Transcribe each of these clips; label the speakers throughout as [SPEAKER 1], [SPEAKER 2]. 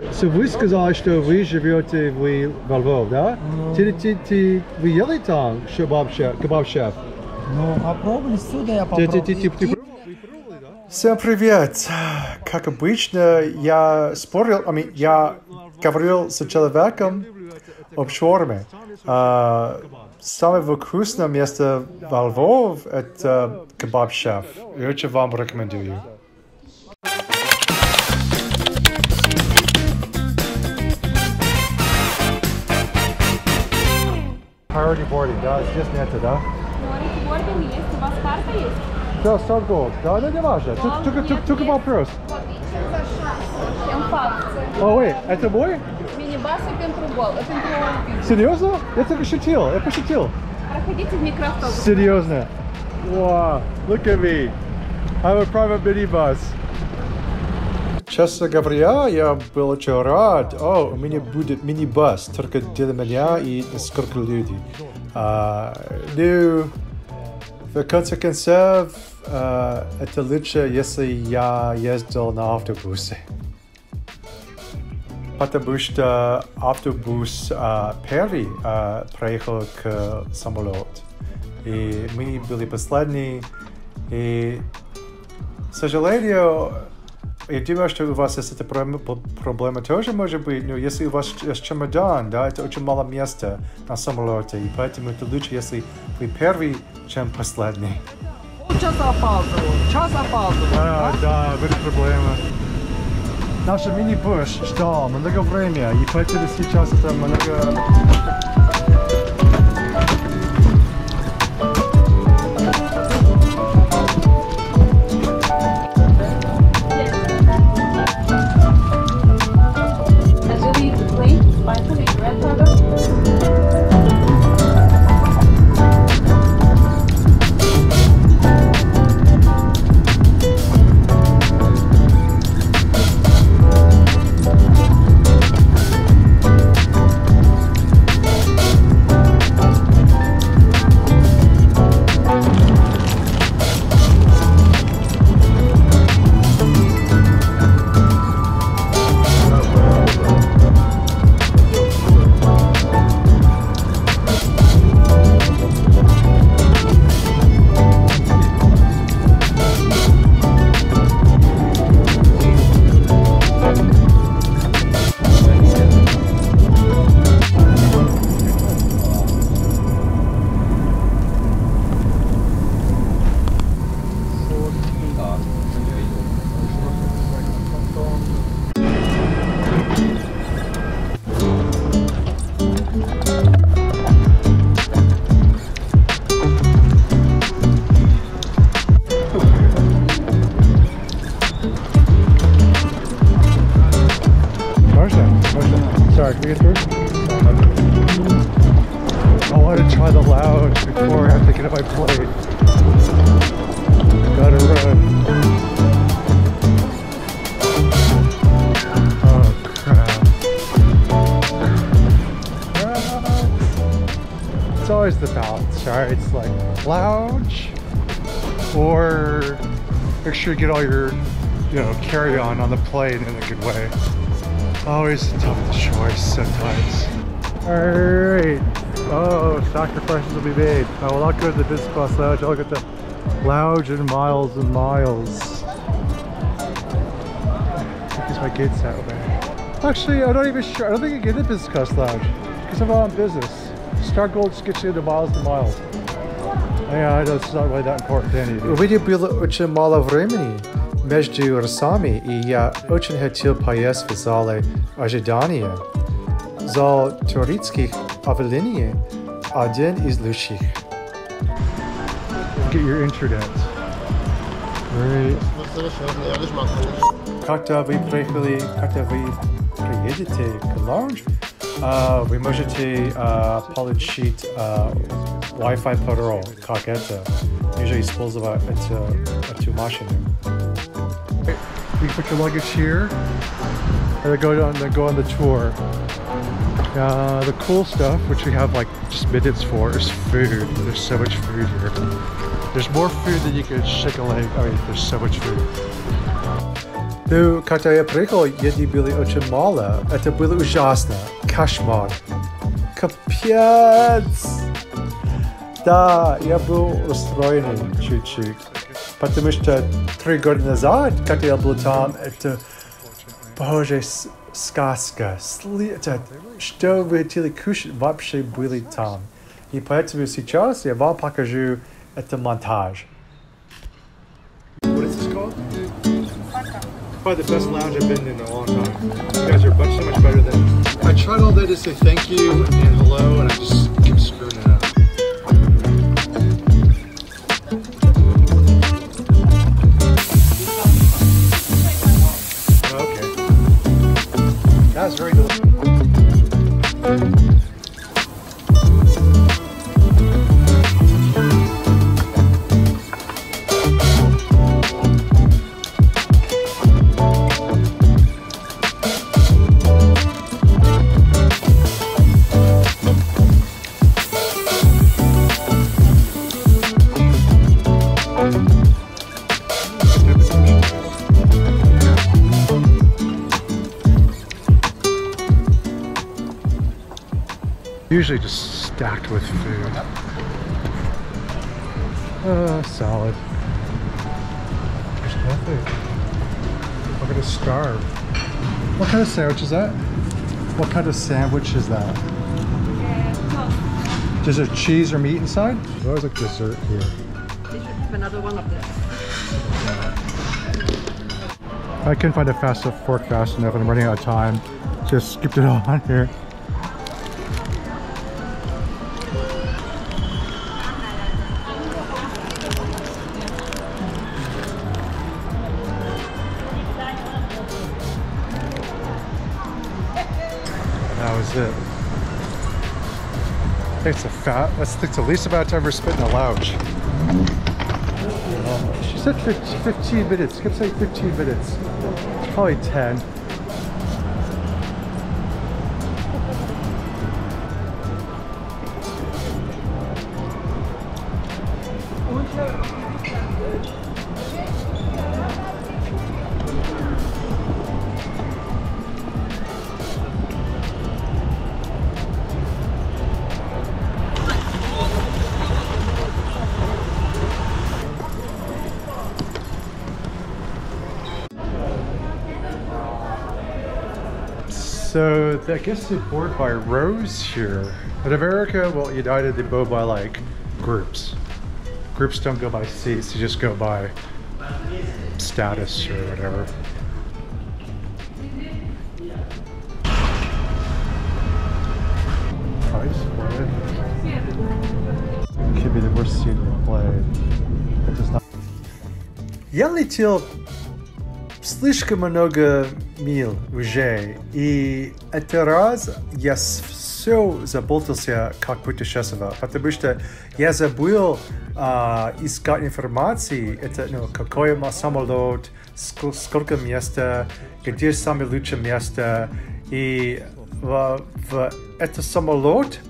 [SPEAKER 1] So вы сказали, что вы живете в во Львов, да? Ты, ты, ты, вы ели там кебаб-шеф? кебаб-шеф?
[SPEAKER 2] Ну, попробуй сюда, я
[SPEAKER 1] Ты,
[SPEAKER 2] попробую.
[SPEAKER 1] ты, ты, ты, ты пробовал? Да?
[SPEAKER 3] Всем привет! Как обычно, я спорил, I mean, я говорил с человеком об шаурме. А, самое вкусное место во Львов – это кебаб-шеф. Я очень вам рекомендую.
[SPEAKER 1] Priority boarding, da, jest nie to,
[SPEAKER 4] da? Priority boarding jest, u was karta
[SPEAKER 1] jest. Da, Star Gold. Da, no nieważne. Czego mam plus?
[SPEAKER 4] Oh
[SPEAKER 1] wait, a to mój?
[SPEAKER 4] Мінібаси pentru гол, pentru піч.
[SPEAKER 1] Серйозно? Я тільки шутил, я пошутил.
[SPEAKER 4] Проходите в микроавтобус.
[SPEAKER 1] Серьезно? Wow, look at me. I have a private mini bus.
[SPEAKER 3] Честно говоря, я был очень рад. О, у меня будет мини-бас, только для меня и несколько людей. А, ну, в конце концов, а, это лучше, если я ездил на автобусе. Потому что автобус а, первый а, проехал к самолету. И мы были последние. И, к сожалению, я думаю, что у вас есть эта проблема, тоже может быть, но если у вас есть чемодан, да, это очень мало места на самолете, и поэтому это лучше, если вы первый, чем последний.
[SPEAKER 2] Полчаса опаздывал, час опаздывал.
[SPEAKER 1] Да, да, это проблема. Наш мини-бус ждал много времени, и поэтому сейчас это много...
[SPEAKER 4] Try the lounge before I have to get on my plane. Gotta run. Oh crap. It's always the balance, right? It's like lounge or make sure you get all your, you know, carry on on the plane in a good way. Always a tough choice sometimes. Alright. Oh, sacrifices will be made. I will not go to the business class lounge, I'll get the lounge and Miles and Smiles. I think my gate's out there. Actually, I'm not even sure. I don't think I get the business class lounge because I'm on business. Star Gold gets you into Miles and Smiles. Yeah, it's not really that important
[SPEAKER 1] anyway.
[SPEAKER 3] Увидел было очень мало времени между рысами, и я очень хотел поесть в зале ожидания. Зал туристских авиалиний один из лучших.
[SPEAKER 1] Get your internet. Right.
[SPEAKER 3] Когда вы приехали, когда вы приедете к лаунж, а, вы можете а, получить а, Wi-Fi пароль, как это, уже использовать это, эту машину.
[SPEAKER 1] You can put your luggage here, and then go on, then go on the tour. Uh, the cool stuff, which we have like just minutes for, is food. There's so much food here. There's more food than you can shake a leg. I mean, there's so much food.
[SPEAKER 5] Ну, когда я приехал, еды были очень мало. Это было ужасно. Кошмар. Капец! Да, я был расстроенный чуть-чуть. Потому что три года назад, когда я был там, это, боже, с- сказка. Сли- это, что вы хотели кушать, вообще были там. И поэтому сейчас я вам покажу это монтаж. What is this called? Probably the best lounge I've been in a long time. You guys are much, so much better than.
[SPEAKER 3] I tried all day to say thank you and hello, and I just keep screwing it up.
[SPEAKER 5] That was very delicious.
[SPEAKER 3] Usually just stacked with food. Uh, salad. There's nothing. I'm gonna starve. What kind of sandwich is that? What kind of sandwich is that? Is there cheese or meat inside? There's always like dessert here.
[SPEAKER 6] They should have another one of this.
[SPEAKER 3] I couldn't find a fast enough fork fast enough and I'm running out of time. Just skipped it on here. It's a fat, uh, that's, think it's the least amount of time we're in a lounge. She said 15, 15 minutes. Kept saying 15 minutes. Probably 10. So I guess they by rows here. But America, well, United, they board by like groups. Groups don't go by seats, they just go by status or whatever. Price Could be the worst seat in the play. It does not.
[SPEAKER 5] Yellowtail слишком много мил уже, и это раз я все заботился, как путешествовать, потому что я забыл а, искать информации, это ну, какой самолет, ск- сколько места, где самое лучшее место, и в, в этот самолет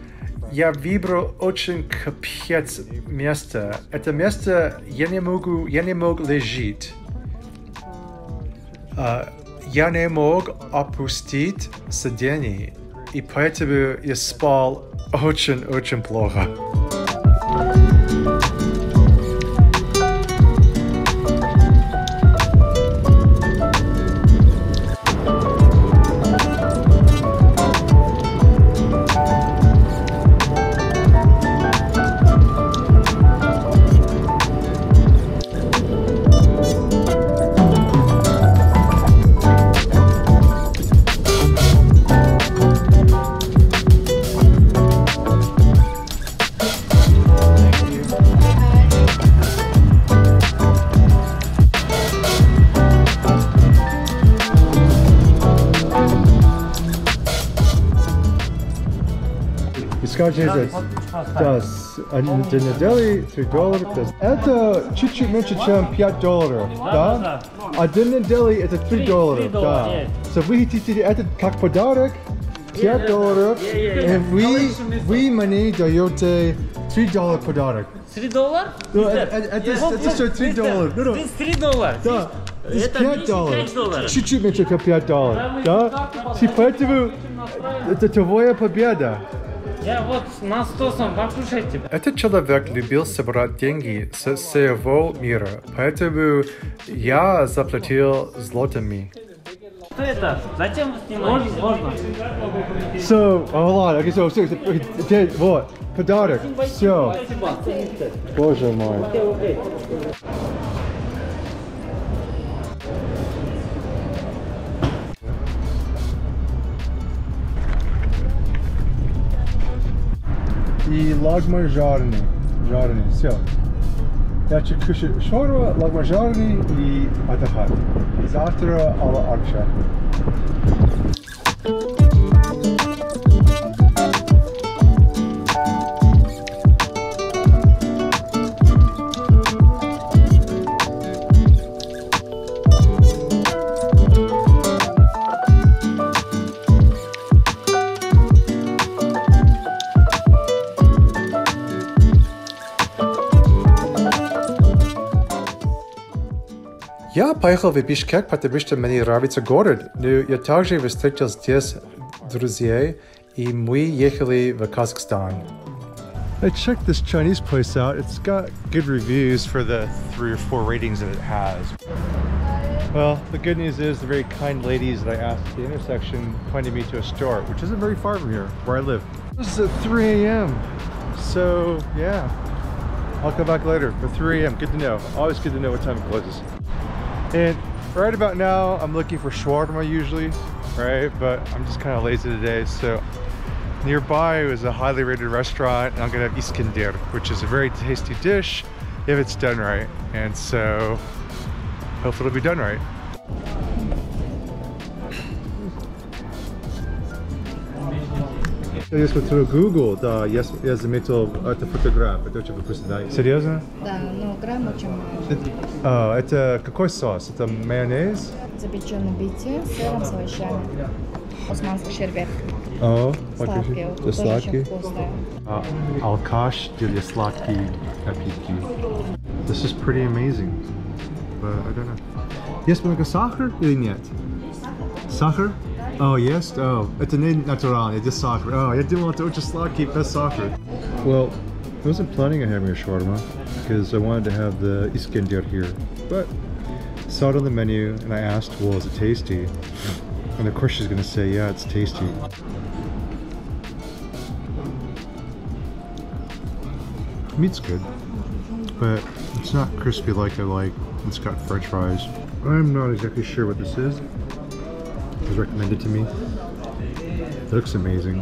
[SPEAKER 5] я выбрал очень капец место. Это место я не могу, я не мог лежать. А, я не мог опустить сиденье, и поэтому я спал очень-очень плохо.
[SPEAKER 3] Скажи, да, один недели 3 доллара. Это чуть-чуть меньше, чем 5 долларов, да? Один недели это 3 доллара, да. So вы хотите этот как подарок 5 долларов, и вы, вы мне даете 3 доллара подарок.
[SPEAKER 7] 3 доллар?
[SPEAKER 3] Ну, это- это- это- это что, 3 доллара? Ну, ну.
[SPEAKER 7] This 3 доллар.
[SPEAKER 3] Да. Здесь
[SPEAKER 7] Это
[SPEAKER 3] 5
[SPEAKER 7] меньше
[SPEAKER 3] долларов.
[SPEAKER 7] 5 долларов.
[SPEAKER 3] Чуть-чуть меньше, чем 5 долларов. Да? И поэтому это твоя победа.
[SPEAKER 7] Я вот на 100 сам, покушайте.
[SPEAKER 5] Этот человек любил собирать деньги со всего мира, поэтому я заплатил злотами.
[SPEAKER 7] Что это? Зачем вы снимаете? Можно?
[SPEAKER 3] So, hold on. Okay, so, so, okay, вот, подарок. Все. Боже мой. и лагмар жареный. Жареный, все. Дальше кушать шорва, лагмар жареный и атахат. Завтра ала аркша.
[SPEAKER 5] Я поехал в Бишкек, потому что мне нравится город, но я также встретил здесь друзей, и мы ехали в Казахстан.
[SPEAKER 3] I checked this Chinese place out. It's got good reviews for the three or four ratings that it has. Well, the good news is the very kind ladies that I asked at the intersection pointed me to a store, which isn't very far from here, where I live. This is at 3 a.m. So, yeah. I'll come back later, but 3 a.m. Good to know. Always good to know what time it closes. And right about now, I'm looking for shawarma usually, right? But I'm just kind of lazy today, so Nearby is a highly rated restaurant, and I'm gonna have Iskender, which is a very tasty dish if it's done right. And so, hopefully, it'll be done right. Я смотрю Google, да, я, я заметил эту фотографию, это очень вкусно, да. Серьезно?
[SPEAKER 8] Да, но грамм очень мало.
[SPEAKER 3] А, это какой соус? Это майонез?
[SPEAKER 8] Запеченный бити с сыром, с овощами. Османский шербет.
[SPEAKER 3] О,
[SPEAKER 8] Сладкий.
[SPEAKER 3] Это
[SPEAKER 8] Тоже
[SPEAKER 3] сладкий?
[SPEAKER 8] очень вкусный.
[SPEAKER 3] Uh, alkash для сладкие напитки. This is pretty amazing. But I don't know. Есть много сахара или нет? Сахар? Oh, yes? Oh, это не натуральный, это сахар. Oh, я думал, это очень сладкий без сахара. Well, I wasn't planning on having a shawarma because I wanted to have the Iskender here. But saw it on the menu and I asked, well, is it tasty? And of course she's going to say, yeah, it's tasty. Meat's good, but it's not crispy like I like. It's got french fries. I'm not exactly sure what this is. Recommended to me. It looks amazing.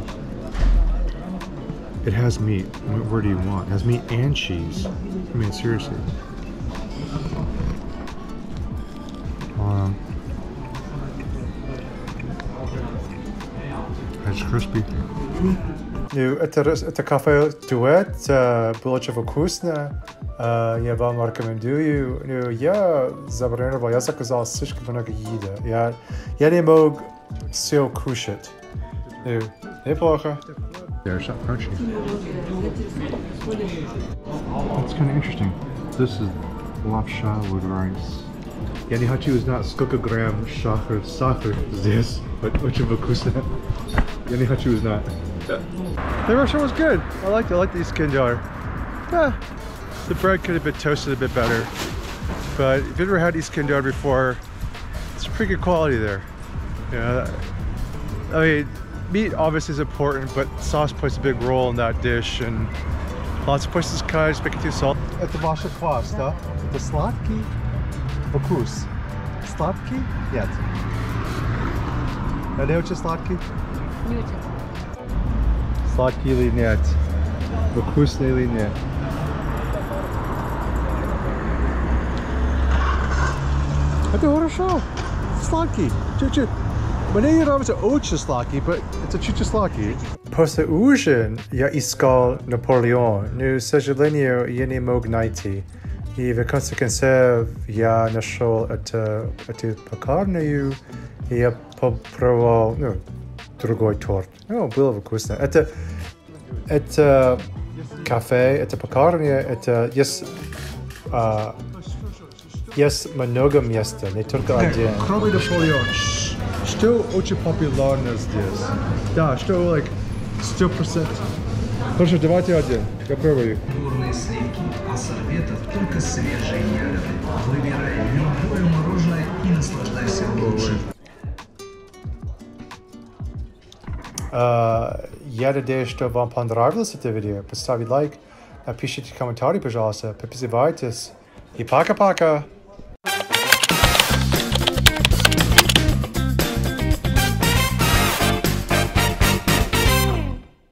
[SPEAKER 3] It has meat. What where do you want? It has meat and cheese. I mean, seriously. Um, it's crispy.
[SPEAKER 5] Ну, это, рес- это кафе Дуэт, э, было очень вкусно. Э, Я вам рекомендую. Ну, я забронировал, я заказал слишком много еды. Я, я не мог все кушать. Ну, неплохо.
[SPEAKER 3] Yeah, it's not crunchy. That's kind of interesting. This is lapsha with rice. Я не хочу узнать, сколько грамм сахар, сахар здесь. But очень вкусно. Я не хочу узнать. The restaurant was good. I liked it. I liked the skin jar. Yeah, the bread could have been toasted a bit better. But if you've ever had East Kendar before, it's pretty good quality there. Yeah, I mean, meat obviously is important, but sauce plays a big role in that dish, and lots of places kind of just make it too salty. Это ваша квас, да? Это сладкий вкус. Сладкий? Нет. А не очень сладкий? Сладкий или нет? Вкусный или нет? Это хорошо. Сладкий. Чуть-чуть. Мне не нравится очень сладкий, but это чуть-чуть сладкий.
[SPEAKER 5] После ужин я искал Наполеон, но, к сожалению, я не мог найти. И в конце концов я нашел это, эту пекарню, и я попробовал ну, другой торт. Ну, было вкусно. Это, это кафе, это пекарня, это есть а, есть много места, не только один.
[SPEAKER 3] Кроме Наполеон. Что очень популярно здесь? Да, что, like, 100%. Хорошо, давайте один. Я пробую.
[SPEAKER 1] горные сливки, а сорбетов только свежие ягоды. Выбирай любое мороженое и наслаждайся лучшим.
[SPEAKER 5] Я надеюсь, что вам понравилось это видео. Поставьте лайк, напишите комментарий, пожалуйста, подписывайтесь. И пока-пока!